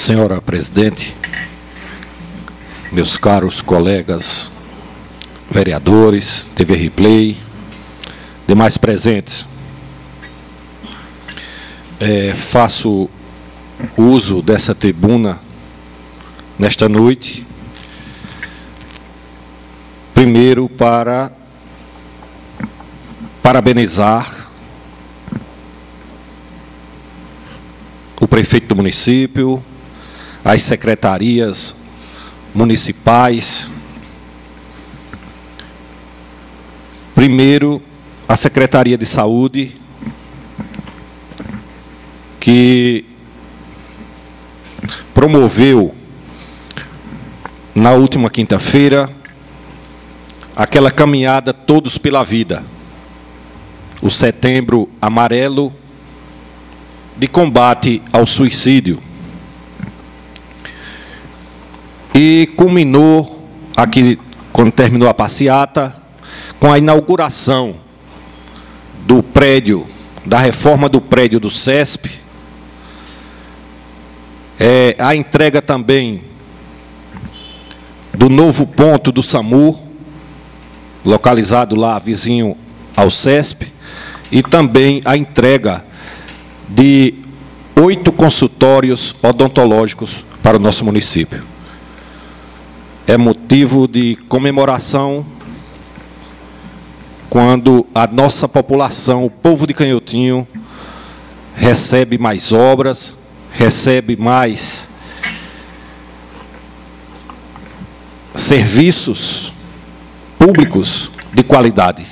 Senhora presidente, meus caros colegas vereadores, TV Replay, demais presentes, é, faço uso dessa tribuna nesta noite, primeiro para parabenizar o prefeito do município, as secretarias municipais. Primeiro, a Secretaria de Saúde, que promoveu na última quinta-feira aquela caminhada Todos pela Vida, o Setembro Amarelo de combate ao suicídio. E culminou, aqui, quando terminou a passeata, com a inauguração do prédio, da reforma do prédio do CESP, é, a entrega também do novo ponto do SAMU, localizado lá vizinho ao CESP, e também a entrega de oito consultórios odontológicos para o nosso município. É motivo de comemoração quando a nossa população, o povo de Canhotinho, recebe mais obras, recebe mais serviços públicos de qualidade.